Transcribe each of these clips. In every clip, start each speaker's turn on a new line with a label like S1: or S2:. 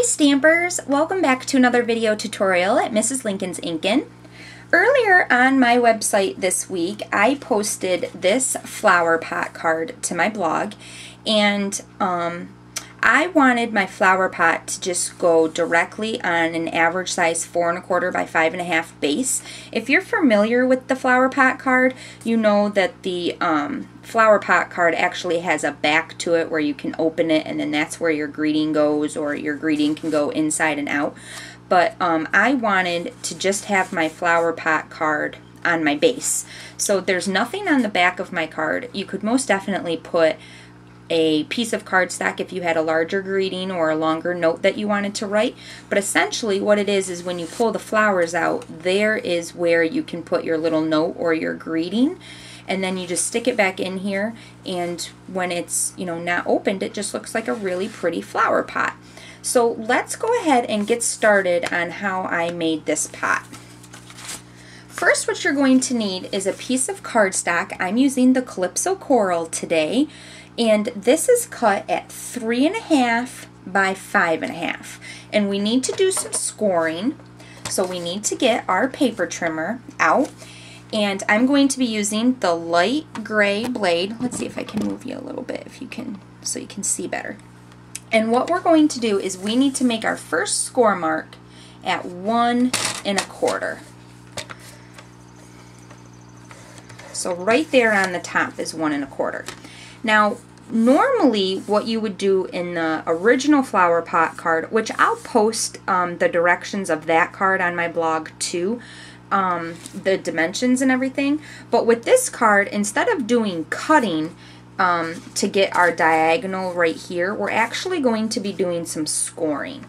S1: Hi Stampers! Welcome back to another video tutorial at Mrs. Lincoln's Inkin. Earlier on my website this week, I posted this flower pot card to my blog and um, I wanted my flower pot to just go directly on an average size four and a quarter by five and a half base. If you're familiar with the flower pot card, you know that the um, flower pot card actually has a back to it where you can open it and then that's where your greeting goes or your greeting can go inside and out. But um, I wanted to just have my flower pot card on my base. So there's nothing on the back of my card. You could most definitely put a piece of cardstock if you had a larger greeting or a longer note that you wanted to write. But essentially what it is is when you pull the flowers out, there is where you can put your little note or your greeting. And then you just stick it back in here and when it's, you know, not opened, it just looks like a really pretty flower pot. So let's go ahead and get started on how I made this pot. First, what you're going to need is a piece of cardstock. I'm using the Calypso Coral today. And this is cut at three and a half by five and a half. And we need to do some scoring. So we need to get our paper trimmer out. And I'm going to be using the light gray blade. Let's see if I can move you a little bit if you can, so you can see better. And what we're going to do is we need to make our first score mark at one and a quarter. So right there on the top is one and a quarter. Now, normally what you would do in the original flower pot card, which I'll post um, the directions of that card on my blog too, um, the dimensions and everything. But with this card, instead of doing cutting um, to get our diagonal right here, we're actually going to be doing some scoring.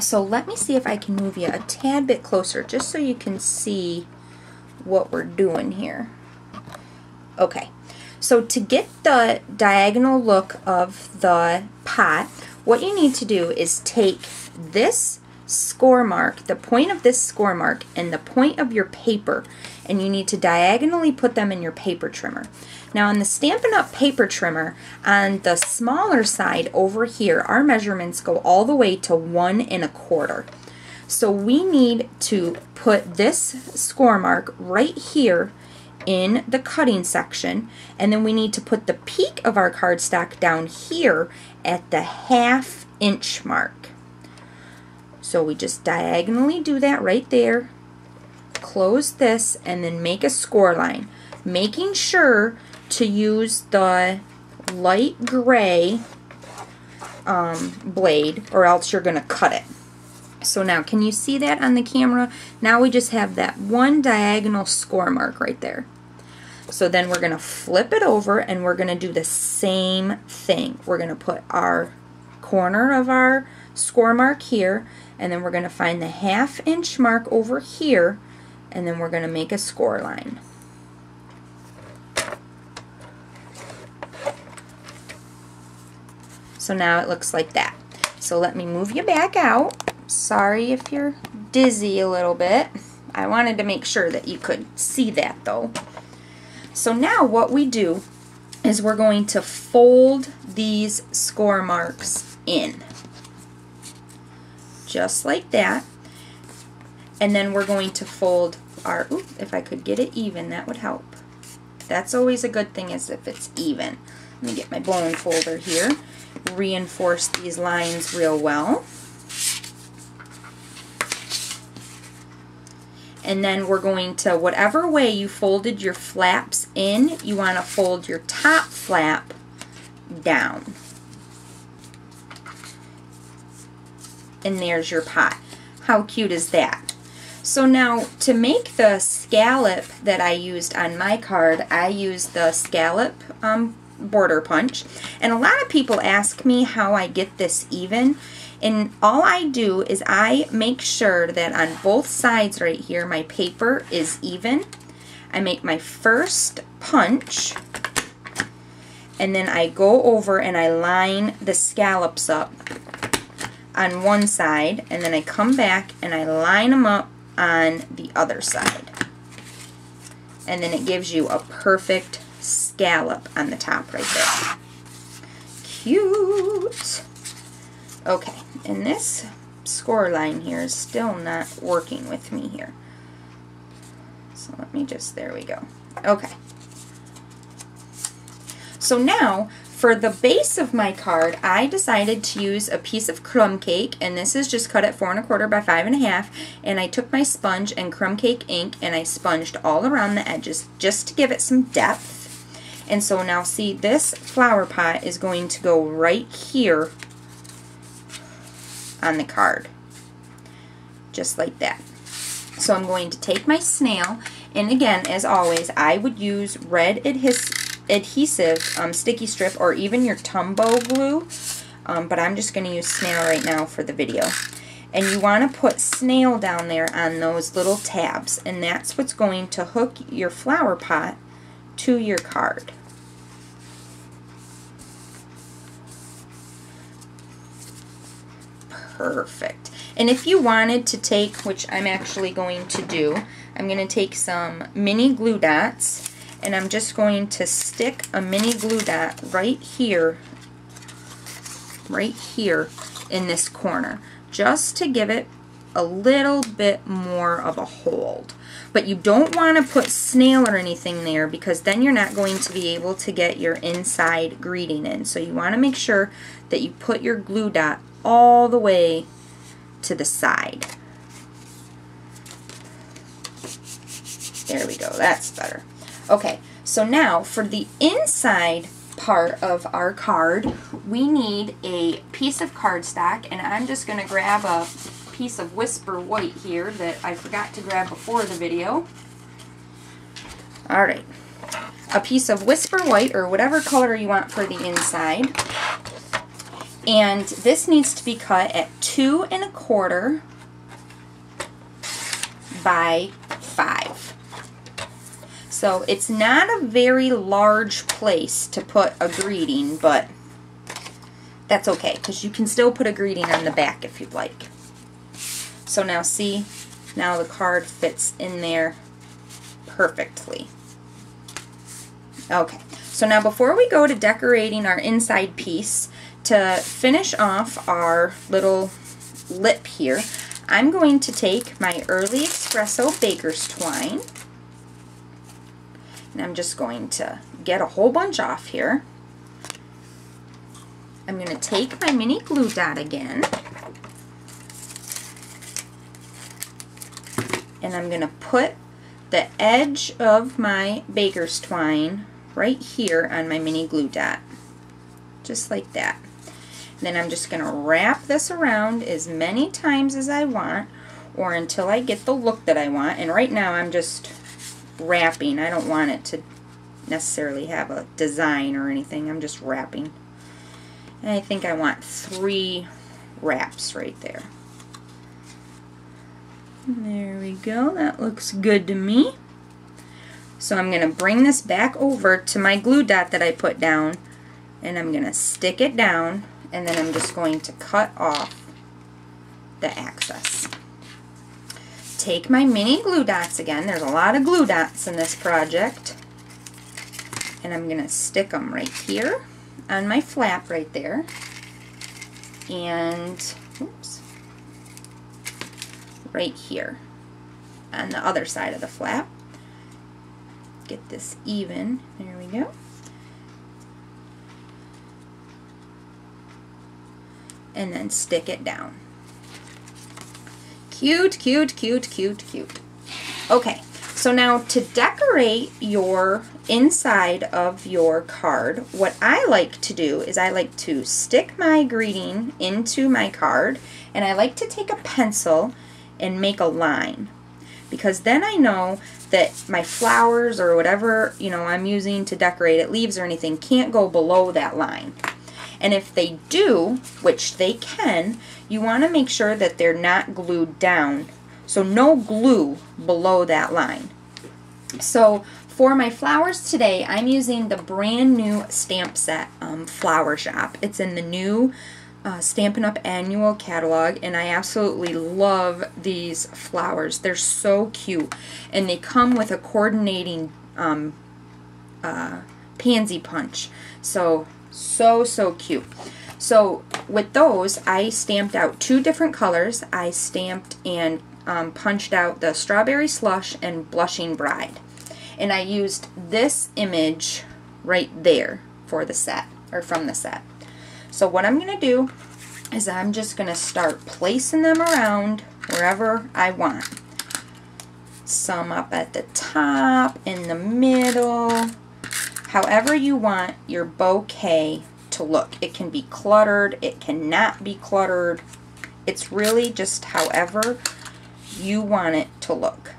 S1: So let me see if I can move you a tad bit closer just so you can see what we're doing here. Okay, so to get the diagonal look of the pot, what you need to do is take this score mark, the point of this score mark, and the point of your paper, and you need to diagonally put them in your paper trimmer. Now on the Stampin' Up! paper trimmer, on the smaller side over here, our measurements go all the way to one and a quarter. So we need to put this score mark right here in the cutting section and then we need to put the peak of our cardstock down here at the half inch mark. So we just diagonally do that right there, close this, and then make a score line, making sure to use the light gray um, blade or else you're going to cut it. So now, can you see that on the camera? Now we just have that one diagonal score mark right there. So then we're going to flip it over and we're going to do the same thing. We're going to put our corner of our score mark here and then we're going to find the half inch mark over here and then we're going to make a score line. So now it looks like that. So let me move you back out. Sorry if you're dizzy a little bit. I wanted to make sure that you could see that though. So now what we do is we're going to fold these score marks in. Just like that. And then we're going to fold our, ooh, if I could get it even, that would help. That's always a good thing is if it's even. Let me get my bone folder here. Reinforce these lines real well. And then we're going to, whatever way you folded your flaps in, you want to fold your top flap down. And there's your pot. How cute is that? So now to make the scallop that I used on my card, I used the scallop um, border punch. And a lot of people ask me how I get this even. And all I do is I make sure that on both sides right here, my paper is even. I make my first punch, and then I go over and I line the scallops up on one side, and then I come back and I line them up on the other side. And then it gives you a perfect scallop on the top right there. Cute. Okay, And this score line here is still not working with me here. So let me just, there we go. Okay. So now, for the base of my card, I decided to use a piece of crumb cake, and this is just cut at four and a quarter by five and a half, and I took my sponge and crumb cake ink, and I sponged all around the edges just to give it some depth. And so now see, this flower pot is going to go right here on the card, just like that. So I'm going to take my snail, and again, as always, I would use red adhesive adhesive um, sticky strip or even your Tombow glue, um, but I'm just going to use snail right now for the video. And you want to put snail down there on those little tabs, and that's what's going to hook your flower pot to your card. Perfect. And if you wanted to take, which I'm actually going to do, I'm going to take some mini glue dots and I'm just going to stick a mini glue dot right here, right here in this corner, just to give it a little bit more of a hold. But you don't want to put snail or anything there because then you're not going to be able to get your inside greeting in. So you want to make sure that you put your glue dot all the way to the side. There we go, that's better. Okay, so now for the inside part of our card, we need a piece of cardstock, and I'm just going to grab a piece of Whisper White here that I forgot to grab before the video. Alright, a piece of Whisper White, or whatever color you want for the inside. And this needs to be cut at two and a quarter by five. So it's not a very large place to put a greeting, but that's okay because you can still put a greeting on the back if you'd like. So now see, now the card fits in there perfectly. Okay, so now before we go to decorating our inside piece, to finish off our little lip here, I'm going to take my Early Espresso Baker's Twine and I'm just going to get a whole bunch off here. I'm going to take my mini glue dot again. And I'm going to put the edge of my baker's twine right here on my mini glue dot. Just like that. Then I'm just going to wrap this around as many times as I want or until I get the look that I want. And right now I'm just wrapping. I don't want it to necessarily have a design or anything. I'm just wrapping. And I think I want three wraps right there. There we go. That looks good to me. So I'm going to bring this back over to my glue dot that I put down and I'm going to stick it down and then I'm just going to cut off the excess take my mini glue dots again. There's a lot of glue dots in this project. And I'm going to stick them right here on my flap right there. And, oops, right here on the other side of the flap. Get this even. There we go. And then stick it down. Cute, cute, cute, cute, cute. Okay, so now to decorate your inside of your card, what I like to do is I like to stick my greeting into my card and I like to take a pencil and make a line because then I know that my flowers or whatever you know I'm using to decorate it, leaves or anything, can't go below that line. And if they do, which they can, you want to make sure that they're not glued down. So no glue below that line. So for my flowers today, I'm using the brand new stamp set um, Flower Shop. It's in the new uh, Stampin' Up! annual catalog, and I absolutely love these flowers. They're so cute, and they come with a coordinating um, uh, pansy punch. So, so, so cute. So with those, I stamped out two different colors. I stamped and um, punched out the Strawberry Slush and Blushing Bride. And I used this image right there for the set, or from the set. So what I'm going to do is I'm just going to start placing them around wherever I want. Some up at the top, in the middle, however you want your bouquet to look. It can be cluttered, it cannot be cluttered. It's really just however you want it to look.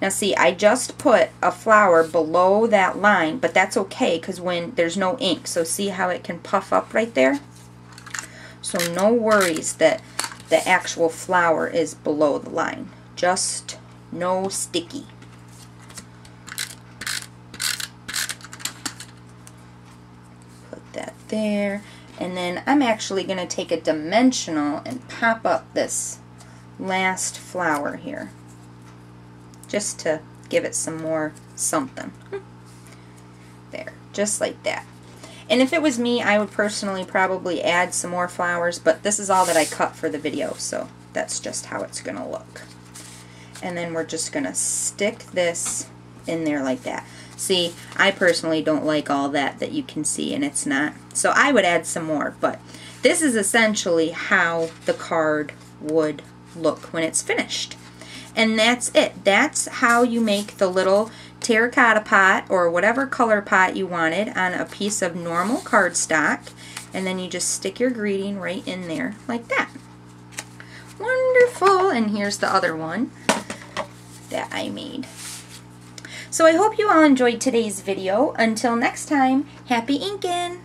S1: Now see, I just put a flower below that line, but that's okay because when there's no ink. So see how it can puff up right there? So no worries that the actual flower is below the line. Just no sticky. Put that there. And then I'm actually going to take a dimensional and pop up this last flower here. Just to give it some more something. There, just like that. And if it was me, I would personally probably add some more flowers, but this is all that I cut for the video, so that's just how it's going to look. And then we're just going to stick this in there like that. See, I personally don't like all that that you can see, and it's not. So I would add some more, but this is essentially how the card would look when it's finished. And that's it. That's how you make the little terracotta pot or whatever color pot you wanted on a piece of normal cardstock. And then you just stick your greeting right in there like that. Wonderful. And here's the other one that I made. So I hope you all enjoyed today's video. Until next time, happy inking!